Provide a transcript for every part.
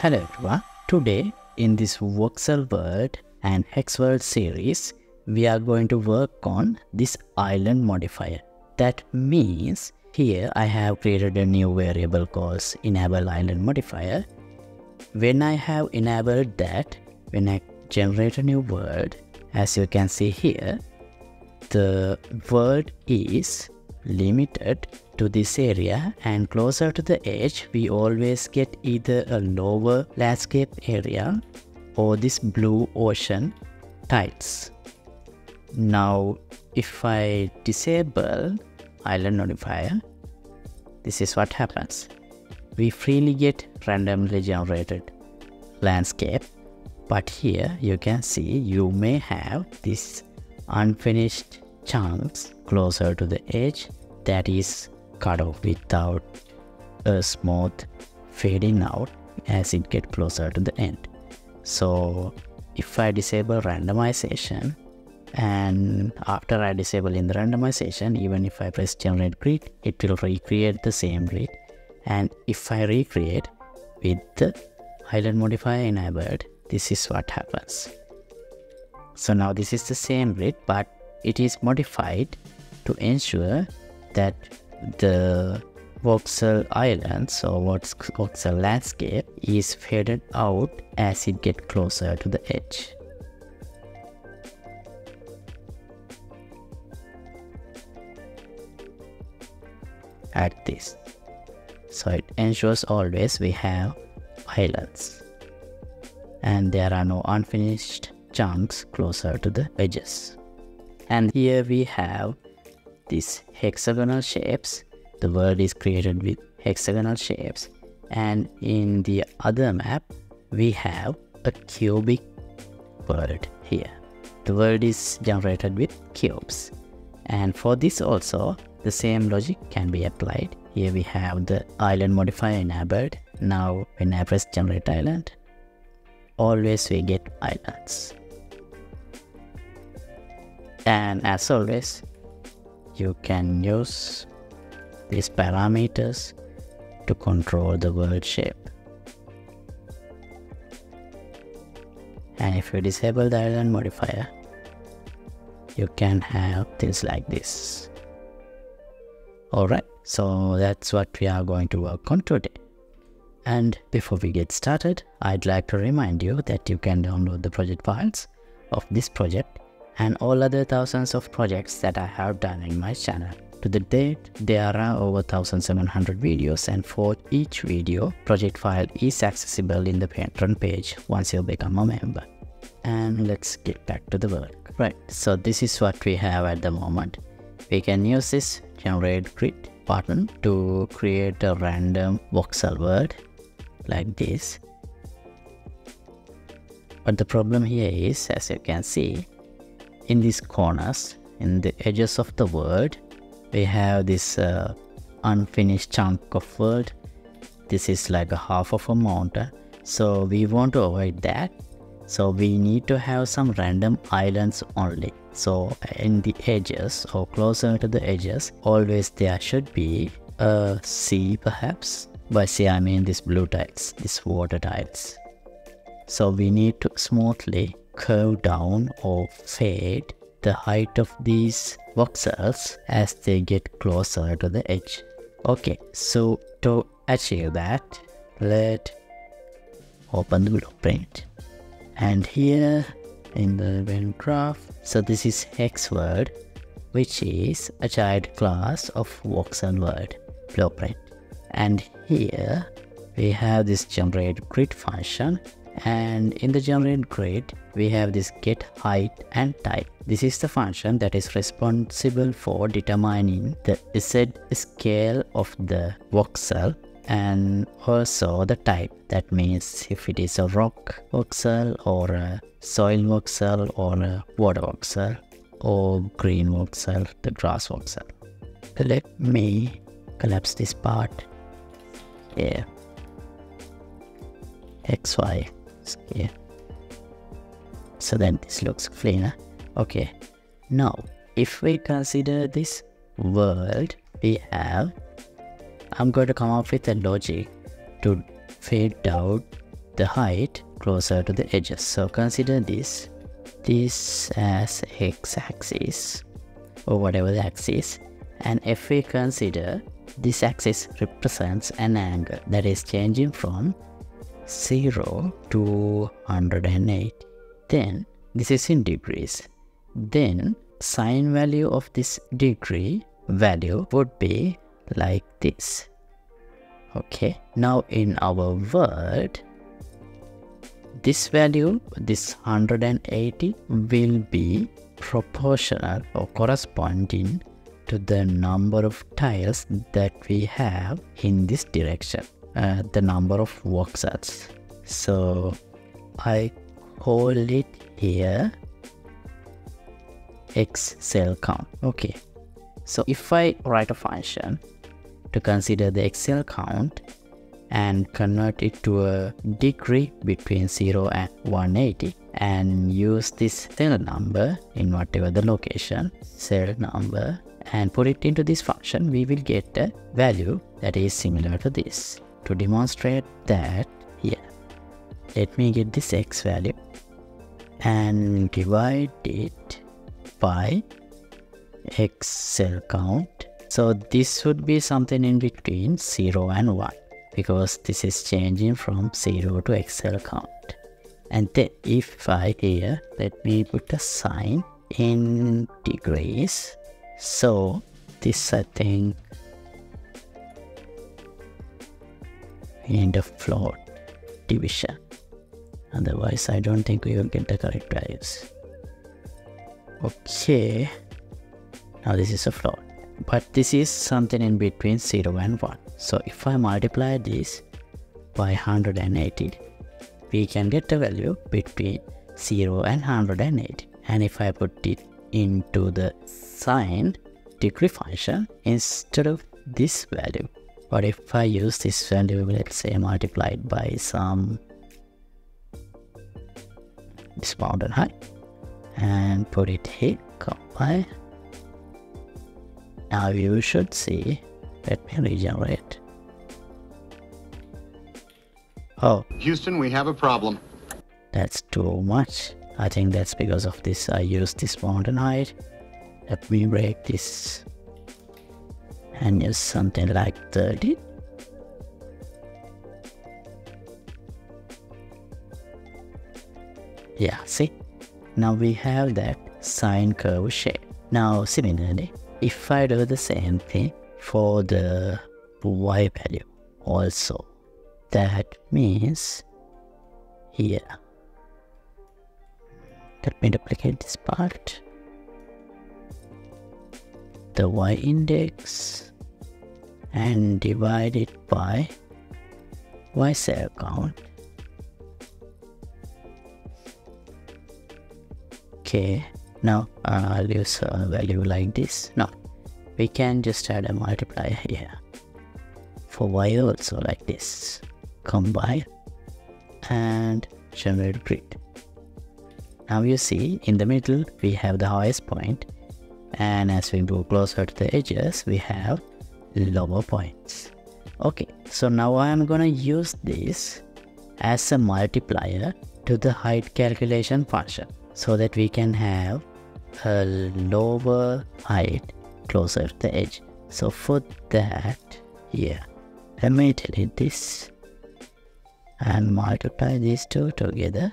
Hello everyone. Today in this voxel world and hex world series, we are going to work on this island modifier. That means here I have created a new variable called enable island modifier. When I have enabled that, when I generate a new world, as you can see here, the world is limited to this area and closer to the edge we always get either a lower landscape area or this blue ocean tides. Now if I disable island modifier, this is what happens. We freely get randomly generated landscape but here you can see you may have this unfinished chunks closer to the edge that is cut off without a smooth fading out as it get closer to the end. So if I disable randomization and after I disable in the randomization even if I press generate grid it will recreate the same grid and if I recreate with the island modifier enabled this is what happens. So now this is the same grid but it is modified to ensure that the voxel islands or what's voxel landscape is faded out as it gets closer to the edge. At this. So it ensures always we have islands and there are no unfinished chunks closer to the edges. And here we have these hexagonal shapes. The world is created with hexagonal shapes. And in the other map, we have a cubic world here. The world is generated with cubes. And for this also, the same logic can be applied. Here we have the island modifier enabled. Now when I press generate island, always we get islands. And as always, you can use these parameters to control the world shape. And if you disable the island modifier, you can have things like this. Alright, so that's what we are going to work on today. And before we get started, I'd like to remind you that you can download the project files of this project and all other thousands of projects that I have done in my channel. To the date, there are over 1700 videos and for each video, project file is accessible in the Patreon page once you become a member. And let's get back to the work. Right, so this is what we have at the moment. We can use this generate grid button to create a random voxel world like this. But the problem here is, as you can see, in these corners, in the edges of the world, we have this uh, unfinished chunk of world. This is like a half of a mountain. So we want to avoid that. So we need to have some random islands only. So in the edges or closer to the edges, always there should be a sea perhaps. By sea I mean these blue tiles, these water tiles. So we need to smoothly curve down or fade the height of these voxels as they get closer to the edge. Okay, so to achieve that, let open the blueprint. And here in the event graph, so this is hex world, which is a child class of voxel world blueprint. And here we have this generate grid function and in the generate grid we have this get height and type. This is the function that is responsible for determining the z scale of the voxel and also the type. That means if it is a rock voxel or a soil voxel or a water voxel or green voxel the grass voxel. Let me collapse this part here. Xy here so then this looks cleaner. Okay. Now if we consider this world we have I'm going to come up with a logic to fade out the height closer to the edges. So consider this, this as x-axis or whatever the axis. And if we consider this axis represents an angle that is changing from 0 to 108 then this is in degrees. Then sine value of this degree value would be like this. Okay now in our word this value this 180 will be proportional or corresponding to the number of tiles that we have in this direction uh, the number of voxels so I call it here x cell count. Okay. So if I write a function to consider the x cell count and convert it to a degree between 0 and 180 and use this cell number in whatever the location cell number and put it into this function we will get a value that is similar to this to demonstrate that here let me get this x value and divide it by x cell count. So this would be something in between 0 and 1 because this is changing from 0 to x cell count. And then if I here let me put a sine in degrees. So this I think in the float division. Otherwise I don't think we will get the correct values okay. Now this is a float but this is something in between 0 and 1 so if I multiply this by 180 we can get a value between 0 and 180 and if I put it into the sine degree function instead of this value but if I use this value let's say multiplied by some this mountain height and put it here compile. Now you should see let me regenerate. Oh. Houston, we have a problem. that's too much. I think that's because of this I used this mountain height let me break this and use something like 30 yeah see? Now we have that sine curve shape. Now similarly if I do the same thing for the y value also that means here. Let me duplicate this part. The y index and divide it by y cell count okay now uh, I'll use a value like this. No we can just add a multiplier here for y also like this. Combine and generate grid. Now you see in the middle we have the highest point. And as we go closer to the edges we have lower points. Okay so now I am gonna use this as a multiplier to the height calculation function so that we can have a lower height closer to the edge. So for that here. Let me delete this and multiply these two together.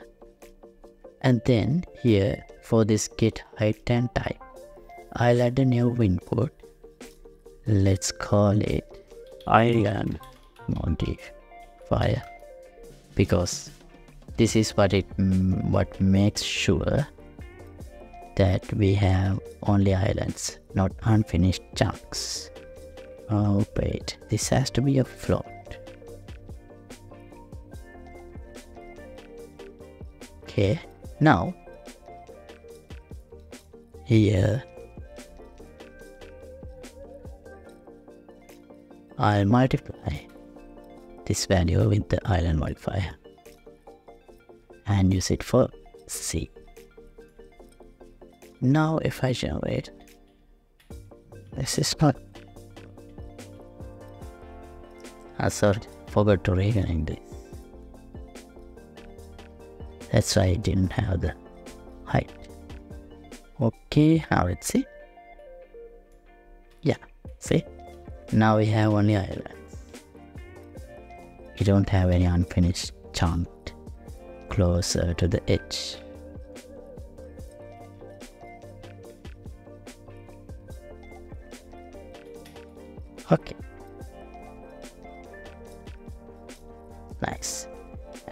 And then here for this get height and type I'll add a new input let's call it island modifier because this is what it mm, what makes sure that we have only islands not unfinished chunks. Oh wait. This has to be a float. Okay. Now here I'll multiply. This value with the island modifier and use it for C. Now if I generate, this is not, I sorry, forgot to rename this. that's why it didn't have the height. Okay now let's see? Yeah see now we have only islands. We don't have any unfinished chunk closer to the edge. Okay. Nice.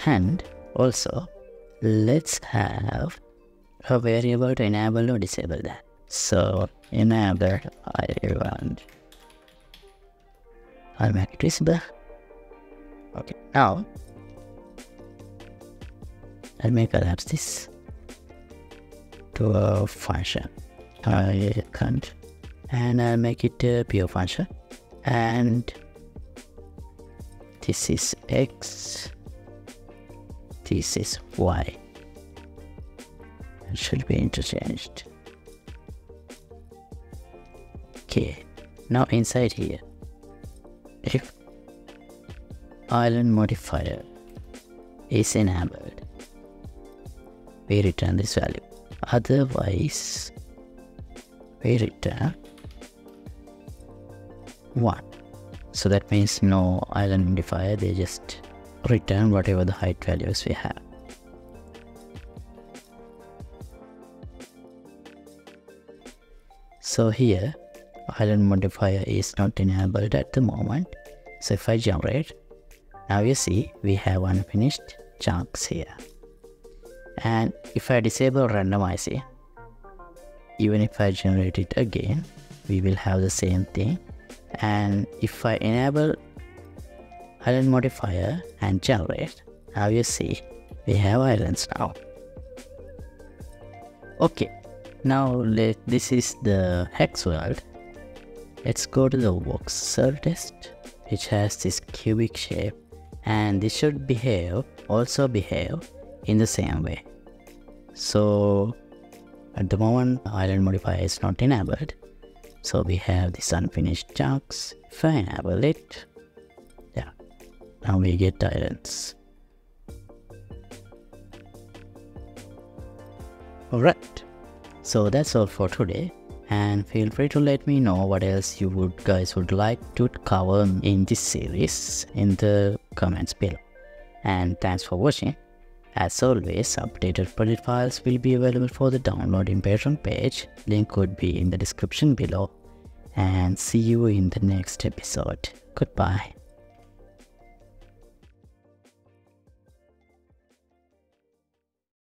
And also let's have a variable to enable or disable that. So enable I want I'll make it visible okay. Now I'll make elapse this to a function I can't and I'll make it a pure function and this is x this is y. It should be interchanged. Okay now inside here if island modifier is enabled we return this value. Otherwise we return 1 so that means no island modifier they just return whatever the height values we have. So here island modifier is not enabled at the moment. So if I generate now you see we have unfinished chunks here. And if I disable randomize even if I generate it again we will have the same thing. And if I enable island modifier and generate now you see we have islands now. Okay now let this is the hex world let's go to the voxel test which has this cubic shape and this should behave also behave in the same way so at the moment island modifier is not enabled so we have this unfinished chunks. If I enable it, yeah, now we get islands. Alright, so that's all for today and feel free to let me know what else you would guys would like to cover in this series in the comments below. And thanks for watching. As always, updated project files will be available for the download in Patreon page. Link would be in the description below. And see you in the next episode. Goodbye.